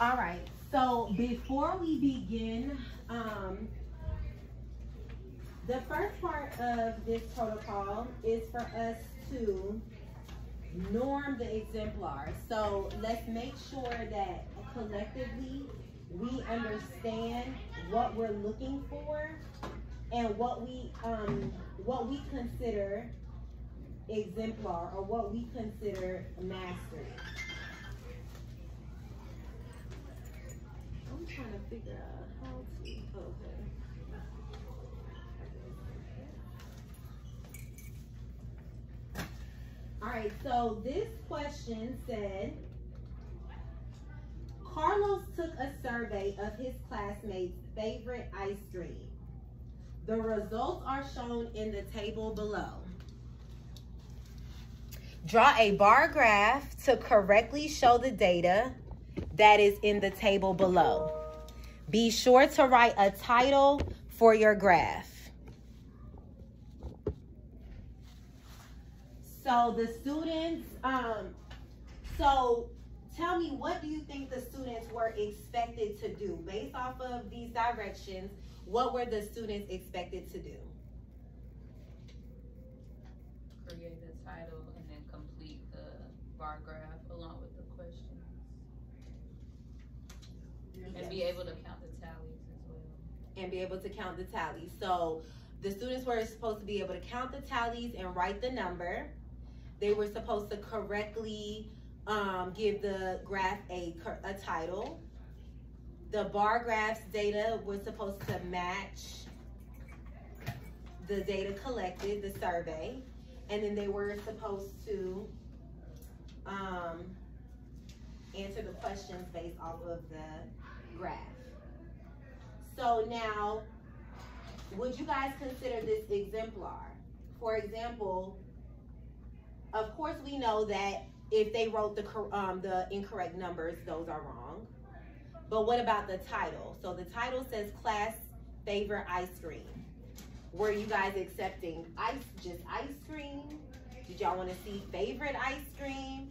All right, so before we begin, um, the first part of this protocol is for us to norm the exemplar. So let's make sure that collectively we understand what we're looking for and what we um what we consider exemplar or what we consider mastery. I'm trying to figure out how to okay. All right, so this question said, Carlos took a survey of his classmates' favorite ice cream. The results are shown in the table below. Draw a bar graph to correctly show the data that is in the table below. Be sure to write a title for your graph. So the students, um, so tell me, what do you think the students were expected to do? Based off of these directions, what were the students expected to do? Create a title and then complete the bar graph along with the questions. And be able to count the tallies as well. And be able to count the tallies. So the students were supposed to be able to count the tallies and write the number. They were supposed to correctly um, give the graph a, a title. The bar graphs data was supposed to match the data collected, the survey, and then they were supposed to um, answer the questions based off of the graph. So now, would you guys consider this exemplar? For example, of course we know that if they wrote the um, the incorrect numbers, those are wrong. But what about the title? So the title says class favorite ice cream. Were you guys accepting ice, just ice cream? Did y'all want to see favorite ice cream?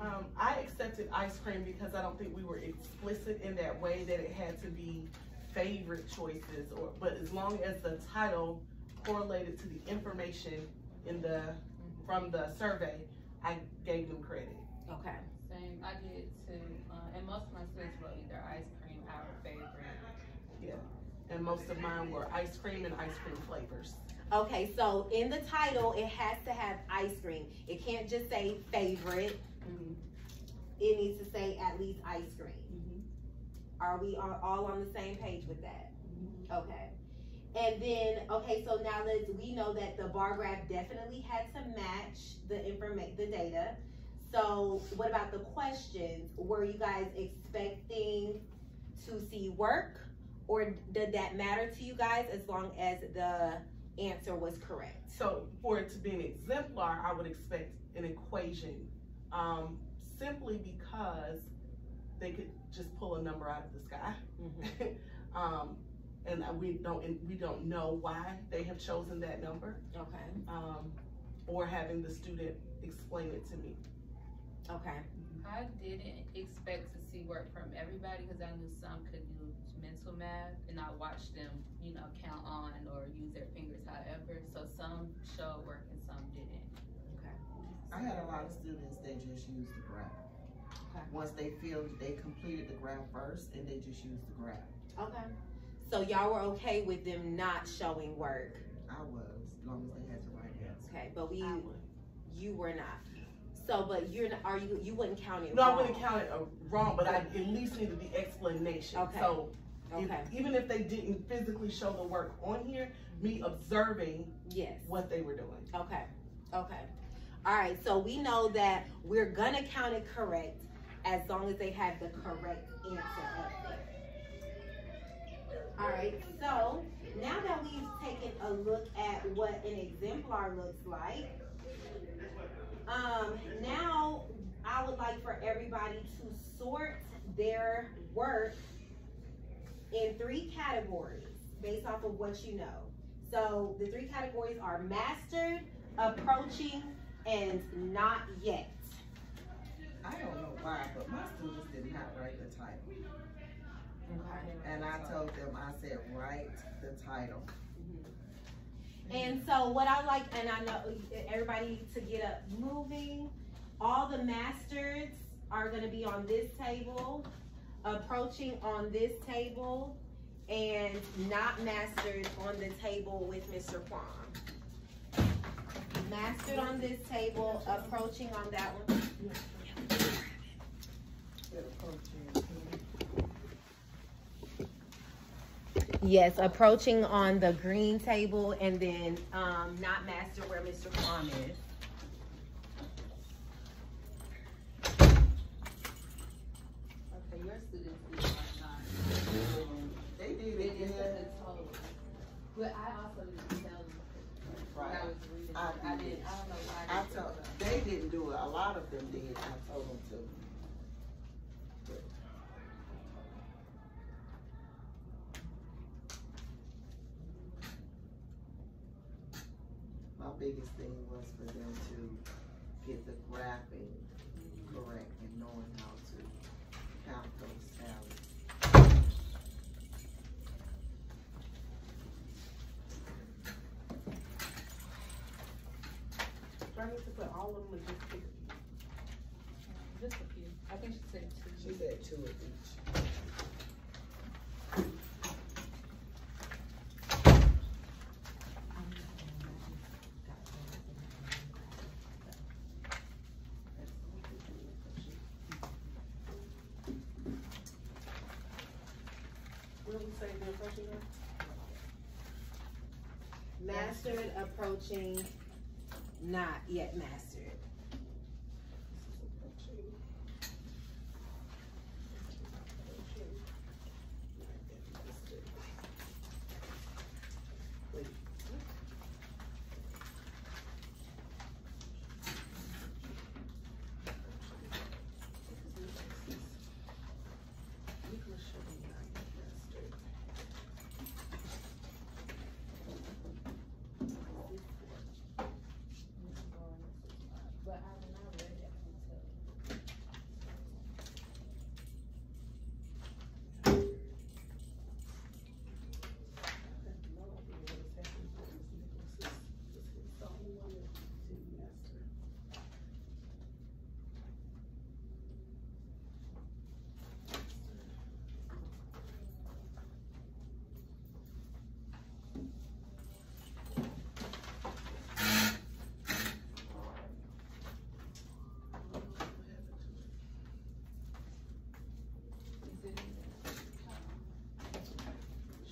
Um, I accepted ice cream because I don't think we were explicit in that way that it had to be favorite choices or but as long as the title correlated to the information in the from the survey, I gave them credit. Okay. Same, I did too. Uh, and most of my students wrote either ice cream, our favorite. Yeah. And most of mine were ice cream and ice cream flavors. Okay, so in the title, it has to have ice cream. It can't just say favorite. Mm -hmm. It needs to say at least ice cream. Mm -hmm. Are we all on the same page with that? Mm -hmm. Okay. And then, okay, so now let's, we know that the bar graph definitely had to match the information, the data. So what about the questions? Were you guys expecting to see work or did that matter to you guys as long as the answer was correct? So for it to be an exemplar, I would expect an equation um, simply because they could just pull a number out of the sky. Mm -hmm. um, and we don't and we don't know why they have chosen that number. Okay. Um, or having the student explain it to me. Okay. I didn't expect to see work from everybody because I knew some could use mental math and I watched them, you know, count on or use their fingers however. So some showed work and some didn't. Okay. I had a lot of students that just used the graph. Okay. Once they feel they completed the graph first and they just used the graph. Okay. So y'all were okay with them not showing work? I was, as long as they had the right answer. Okay, but we, you were not. So, but you're not, are you, you wouldn't count it No, wrong. I wouldn't count it uh, wrong, but I at least needed the explanation. Okay. So, okay. If, even if they didn't physically show the work on here, me observing yes. what they were doing. Okay, okay. All right, so we know that we're gonna count it correct as long as they have the correct answer up there. All right, so now that we've taken a look at what an exemplar looks like, um, now I would like for everybody to sort their work in three categories based off of what you know. So the three categories are mastered, approaching, and not yet. I don't know why, but my students did not write the title. Okay. And I told them, I said, write the title. Mm-hmm. And so what I like, and I know everybody to get up moving, all the masters are gonna be on this table, approaching on this table, and not mastered on the table with Mr. Kwon. Mastered on this table, approaching on that one. Yes, approaching on the green table and then um, not master where Mr. Kwon is. Okay, your students did like nine. They did They it, did yeah. the total. But I also didn't tell them. When I Right. was reading, I I did. didn't, I don't know why. I they told, did that. they didn't do it, a lot of them did, I told them to. My biggest thing was for them to get the graphing correct and knowing how to count those tallies. Do I need to put all of them or just pick a few? Just a few. I think she said two. She said two of each. The approaching? Mastered, approaching, not yet mastered. But I, when I read it, I can tell. No idea what is happening for Miss Nicholas. This is the only one that didn't master.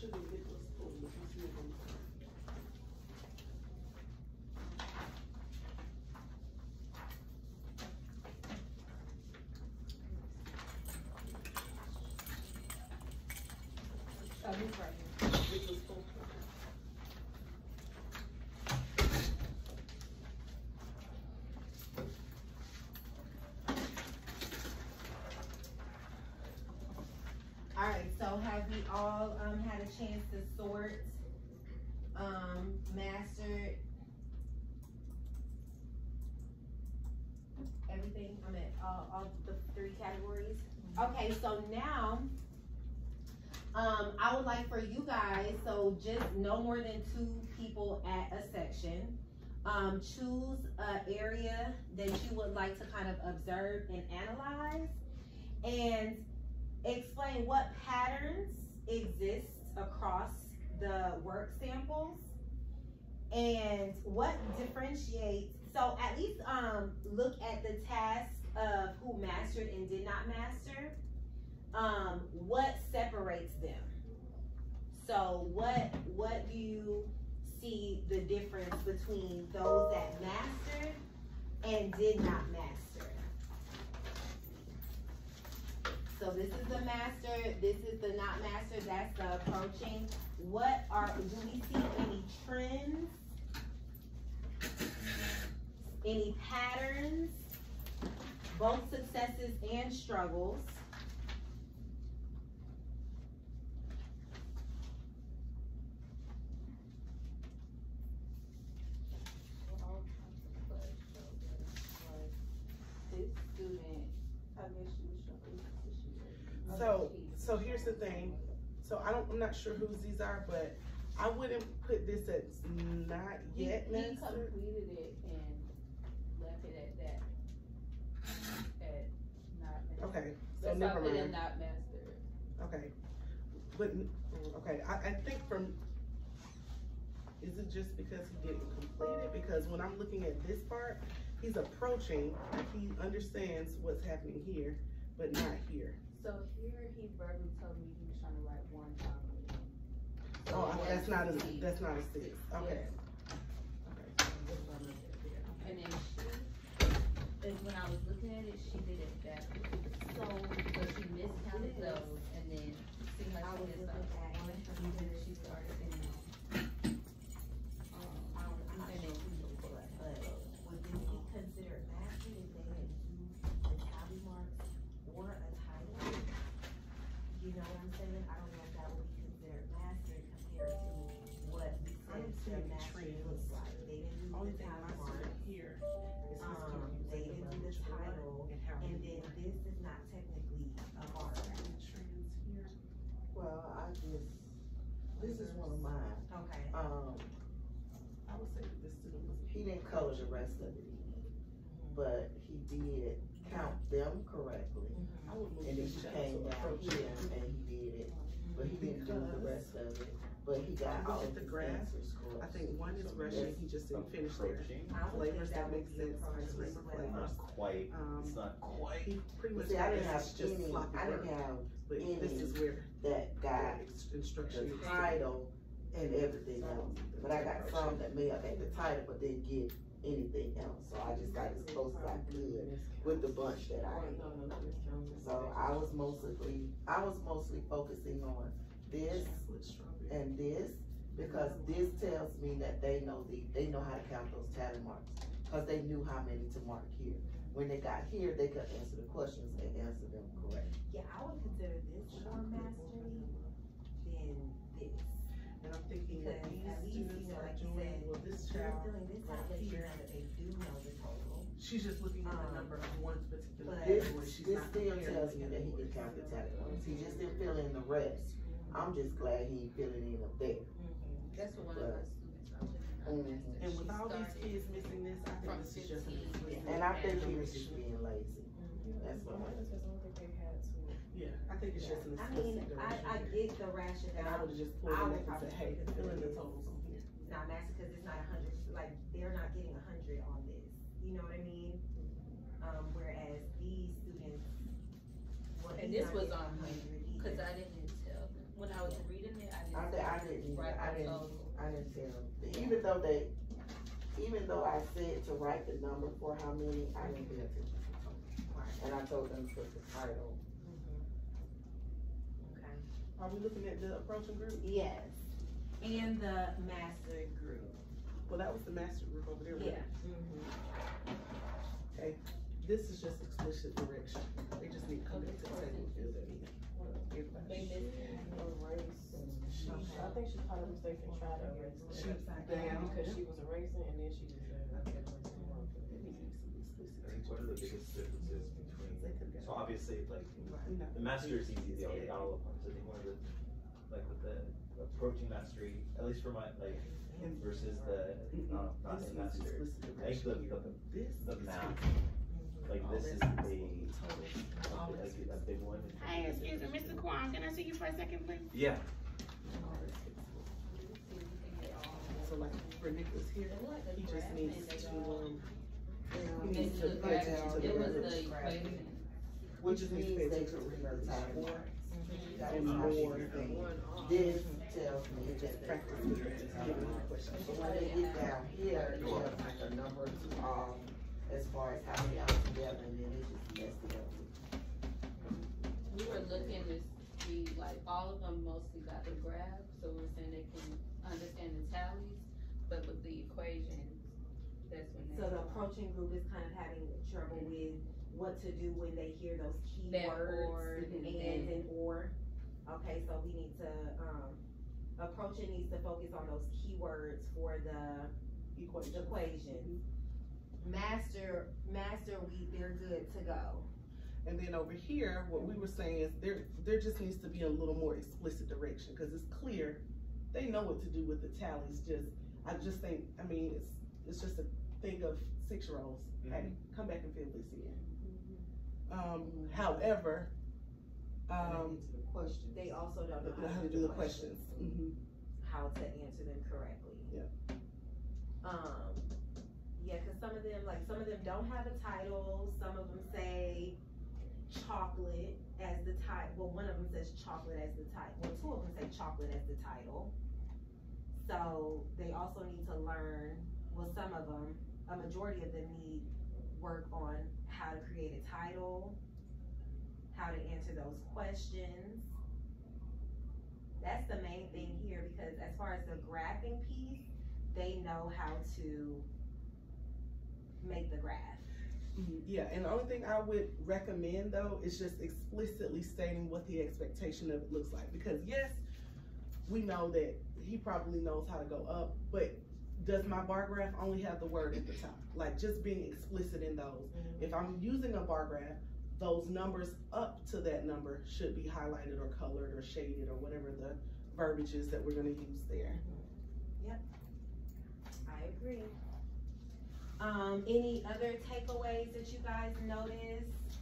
Should be Nicholas Poole, but he's moving. All right, so have we all, um, had a chance to sort, um, mastered? Everything, I'm at all, all the three categories? Okay, so now, um, I would like for you guys, so just no more than two people at a section. Um, choose a area that you would like to kind of observe and analyze. And explain what patterns exist across the work samples and what differentiates so at least um look at the task of who mastered and did not master um what separates them so what what do you see the difference between those that mastered and did not master so this is the master, this is the not master, that's the approaching. What are, do we see any trends? Any patterns? Both successes and struggles? All kinds of fudge, so, like, This student, I guess she was struggling So, so here's the thing, so I don't, I'm not sure whose these are, but I wouldn't put this at not yet he master. completed it and left it at that. At not master. Okay, so That's never mind, not master. okay. But, okay, I, I think from, is it just because he didn't complete it? Because when I'm looking at this part, he's approaching, he understands what's happening here, but not here. So here he verbally told me he was trying to write one time. Oh, that's not a, that's not a six, okay. And then she, when I was looking at it, she did it backwards. So, so she miscounted those and then see was she then she started Well, I this is one of mine. Okay. Um, I would say this student was. he didn't color the rest of it, but he did count them correctly. I would move And then this he child came to down approach here and he did it, but he didn't do the rest of it. But he got Look all at of the grass. I think one is rushing, he just didn't finish there. Approaching, I would Flavors think that make sense, appropriate ice cream as or well. flavors. not quite, Um, it's not quite. He pretty much see, I didn't have it's just any, sloppy I work, didn't have but this is where that got instruction. the title and everything else. But I got some that may have had the title but didn't get anything else, so I just got as close as I could with the bunch that I had. So I was mostly, I was mostly focusing on this and this, because this tells me that they know the, they know how to count those tally marks. Cause they knew how many to mark here. When they got here, they could answer the questions and answer them correct. Yeah, I would consider this more mastery than this. And I'm thinking that Because these at least, you students know, are like you doing, said, well, this child, filling this right to here. that they do know the total. she's just looking at the Um, number of one particular but- This, category, she's this not still comparing tells me that he categories. can count the tally marks. He just didn't fill in the rest. I'm just glad he ain't filling in up there. That's what one of my students, I was looking at. Mhm. And with all these kids missing this, I think from this is just. an 15. And I think he information. was just being lazy. That's what I Yeah, I think it's just an I mean, I, I get the And I rationale, would've just pulled I it would and probably said, hey, consider fill in the totals on here. it's not master, cause it's not a hundred, like, they're not getting a hundred on this, you know what I mean? Um, whereas these students, well, And this was on me, hundred Cause. I didn't tell them, when I was reading it, I I, didn't. di- I didn't, write I my didn't, total. I didn't tell him. Even though they, even though I said to write the number for how many, I didn't pay attention to total. And I told them to put the title. Mm-hmm. Okay. Are we looking at the approaching group? Yes, and the master group. Well, that was the master group over there. Yeah. Mm-hmm. This is just explicit direction. They just need to come back to the table and fill that in. Everybody. They missed a race. She, I think she caught a mistake and tried to erase She, it. damn. Because she was erasing and then she was, uh, It needs to be some explicit I think one of the biggest differences between, They could've got- so obviously, like, We're not- the master is easy, they all, they got all the points, I think one of the, like with the approaching mastery, at least for my, like, versus the, not, not This in is master. explicit I think the, direction. the, This the is math, what- like this is that a, total. All a big one. Hi, excuse me, Mr. Kwan, can I see you for a second, please? Yeah, all that's explicit. So like for Nicholas here, he just needs to, um, he needs to the pay attention to it the was the numbers. equation. Which just needs to means pay they attention could to read the the numbers. title marks. That And was my more biggest than thing. This tells me that they practice with read it, the give me a question. So when they get down here, they have like a number to, um, as far as how many out together, and then they just messed it up. We were looking to see, like, all of them mostly got the graph, so we're saying they can understand the tallies, but with the equations, that's when they. So the approaching group is kind of having trouble with what to do when they hear those That keywords, and and- and or. Okay, so we need to, um, approaching needs to focus on those keywords for the Equation. equation. Master, master, we, they're good to go. And then over here, what we were saying is there, there just needs to be a little more explicit direction, cause it's clear, they know what to do with the tallies, just, I just think, I mean, it's, it's just a thing of six-year-olds, hey, come back and fill this in. Um, however, um, Question. They also don't know how to do the questions. Mhm. how to answer them correctly. Yeah. Um, yeah, cause some of them, like, some of them don't have a title, some of them say chocolate as the title, well, one of them says chocolate as the title, well, two of them say chocolate as the title. So they also need to learn, well, some of them, a majority of them need work on how to create a title, how to answer those questions. That's the main thing here, because as far as the graphing piece, they know how to make the graph. Mhm, Yeah, and the only thing I would recommend though is just explicitly stating what the expectation of it looks like. Because yes, we know that he probably knows how to go up, but does my bar graph only have the word at the top? Like just being explicit in those. If I'm using a bar graph, those numbers up to that number should be highlighted or colored or shaded or whatever the verbiage is that we're gonna use there. I Um, any other takeaways that you guys noticed?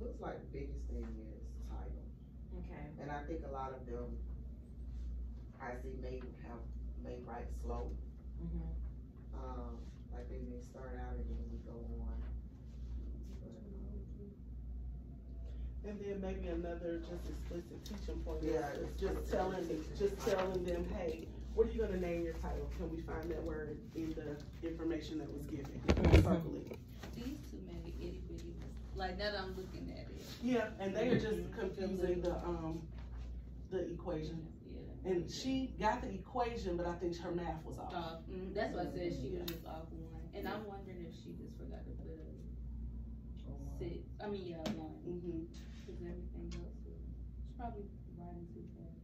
Looks like the biggest thing is title, Okay. and I think a lot of them, I see may have, may write slow, Mm-hmm. um, like they may start out and then we go on. And then maybe another just explicit teaching point Yeah, just just telling, teaching. just telling them, hey, what are you gonna name your title? Can we find that word in the information that was given? Circle it. These too many itty bitty, like that I'm looking at it, Yeah, and they are just confusing the, um, the equation. yeah. And she got the equation, but I think her math was off. Off, mm, that's why I said she was just off one, and I'm wondering if she just forgot to put a six, I mean, yeah, one, Mm-hmm. Cause everything else was, she's probably writing too fast.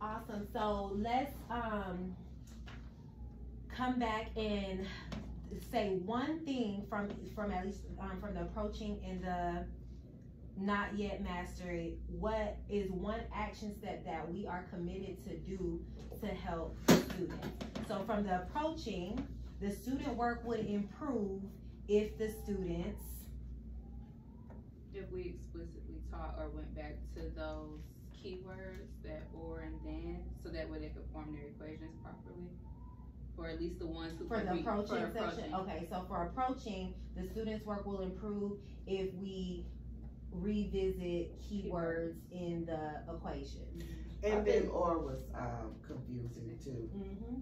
Awesome, so let's, um, come back and say one thing from, from at least, um, from the approaching and the not yet mastery, what is one action step that we are committed to do to help students? So from the approaching, the student work would improve if the students, If we explicitly taught or went back to those keywords that or and then, so that way they could form their equations properly? Or at least the ones who. For could the read- for approaching section, approaching. okay, so for approaching, the students' work will improve if we revisit keywords in the equation. I And then, think or was, um, confusing too, Mm-hmm.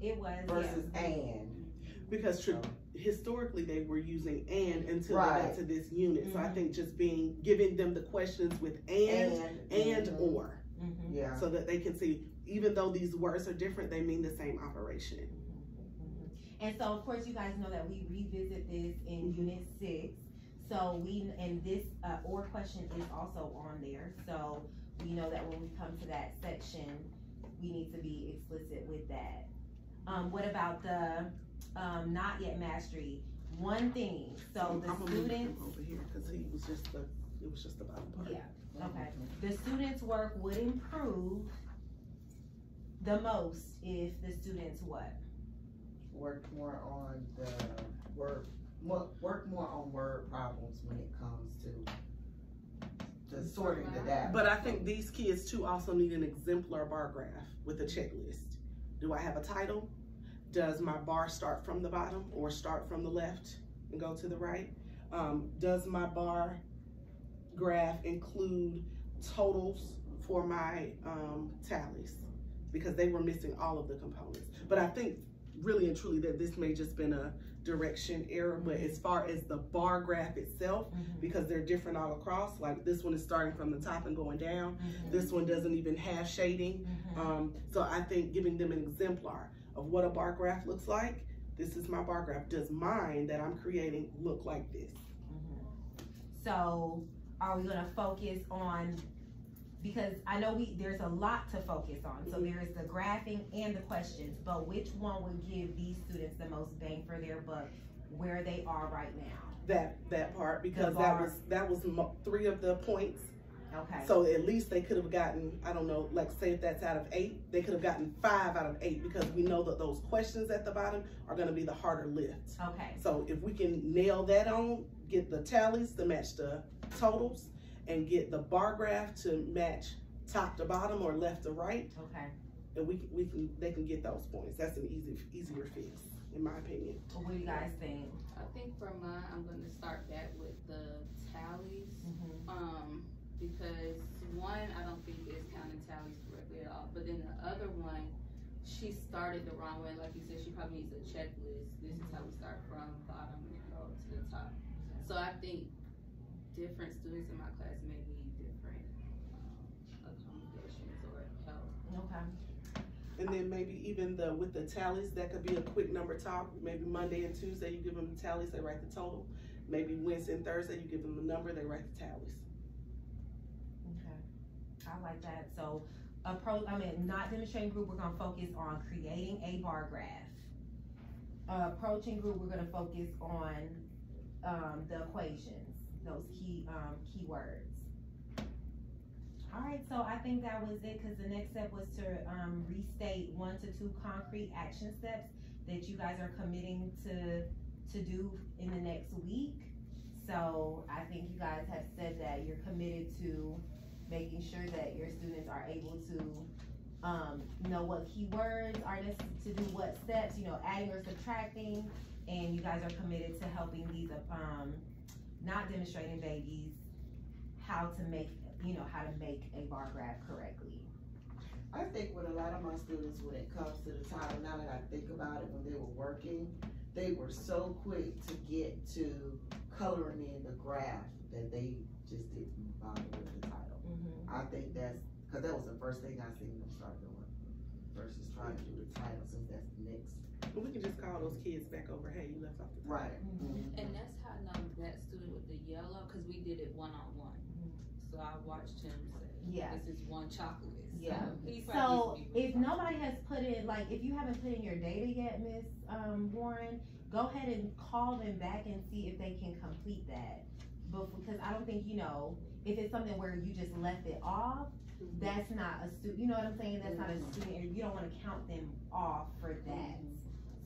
It was, versus yeah. and. because tr- historically they were using and until they got to this unit. So I Mhm. think just being, giving them the questions with and, and mhm, or. Mhm. Yeah, so that they can see, even though these words are different, they mean the same operation. Mhm. And so, of course, you guys know that we revisit this in Mhm. unit six. So we, and this, uh, or question is also on there, so we know that when we come to that section, we need to be explicit with that. Um, what about the, um, not yet mastery? One thing, so I'm the move him students, over here because he was just the, it was just the bottom part. yeah, okay. The students' work would improve the most if the students what? work more on the word, more, work more on word problems when it comes to the sorting the data. But I think these kids too also need an exemplar bar graph with a checklist. Do I have a title? Does my bar start from the bottom or start from the left and go to the right? Um, does my bar graph include totals for my um, tallies? Because they were missing all of the components. But I think really and truly that this may just been a direction error, but as far as the bar graph itself, because they're different all across. Like this one is starting from the top and going down. This one doesn't even have shading. Um, so I think giving them an exemplar of what a bar graph looks like. This is my bar graph. Does mine that I'm creating look like this? Mm-hmm. So are we gonna focus on because I know we, there's a lot to focus on. So mm-hmm. there's the graphing and the questions, but which one would give these students the most bang for their buck where they are right now? That, that part, because that was, that was three of the points. Okay. So at least they could have gotten, I don't know, like say if that's out of eight, they could have gotten five out of eight because we know that those questions at the bottom are gonna be the harder lift. Okay. So if we can nail that on, get the tallies to match the totals and get the bar graph to match top to bottom or left to right, Okay. and we, we can, they can get those points. That's an easy, easier fix, in my opinion. What do you guys think? I think for mine, I'm gonna start back with the tallies. Um, because one, I don't think is counting tallies correctly at all, but then the other one, she started the wrong way, like you said, she probably needs a checklist, this is how we start from bottom and go to the top. So I think different students in my class may need different, um, accommodations or help. Okay. And then maybe even the, with the tallies, that could be a quick number talk. Maybe Monday and Tuesday, you give them the tallies, they write the total. Maybe Wednesday and Thursday, you give them a number, they write the tallies. I like that. So approach, I mean, not demonstrating group, we're gonna focus on creating a bar graph. Uh, approaching group, we're gonna focus on, um, the equations, those key, um, keywords. Alright, so I think that was it, cause the next step was to, um, restate one to two concrete action steps that you guys are committing to, to do in the next week. So I think you guys have said that you're committed to making sure that your students are able to, um, know what keywords are to do what steps, you know, adding or subtracting. And you guys are committed to helping these, um, not demonstrating babies how to make, you know, how to make a bar graph correctly. I think with a lot of my students, when it comes to the title, now that I think about it, when they were working, they were so quick to get to coloring in the graph that they just didn't bother with the title. I think that's, cause that was the first thing I seen them start doing, versus trying to do the title, since that's the next. But we can just call those kids back over, hey, you left off the. Right. Mm-hmm. And that's how I know that student with the yellow, cause we did it one-on-one. So I watched him say, Yeah. this is one chocolate. Yeah. So he So probably used to be if nobody has put in, like, if you haven't put in your data yet, Miss um, Warren, go ahead and call them back and see if they can complete that. But because I don't think you know if it's something where you just left it off, that's not a stu. You know what I'm saying? That's not a student, and you don't want to count them off for that.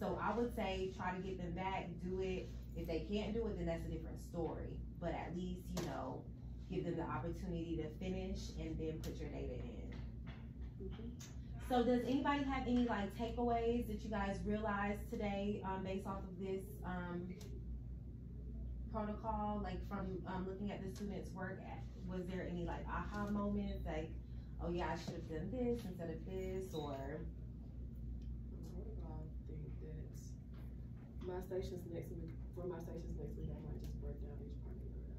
So I would say try to get them back, do it. If they can't do it, then that's a different story. But at least you know, give them the opportunity to finish and then put your data in. So does anybody have any like takeaways that you guys realized today, um, based off of this, um, protocol, like from, um, looking at the students' work? Was there any like aha moments, like, oh yeah, I should have done this instead of this, or? I think that my stations next week, for my stations next week, I might just break down each part of it.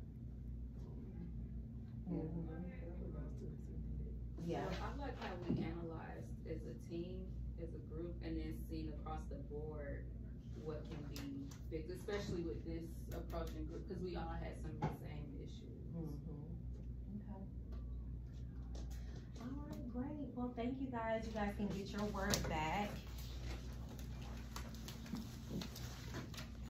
For those students who did it. Yeah, So I like how we analyzed as a team, as a group, and then seen across the board what can be fixed, especially with this approaching group, because we all had some of the same issues. Mhm. Okay. Alright, great, well, thank you guys, you guys can get your work back.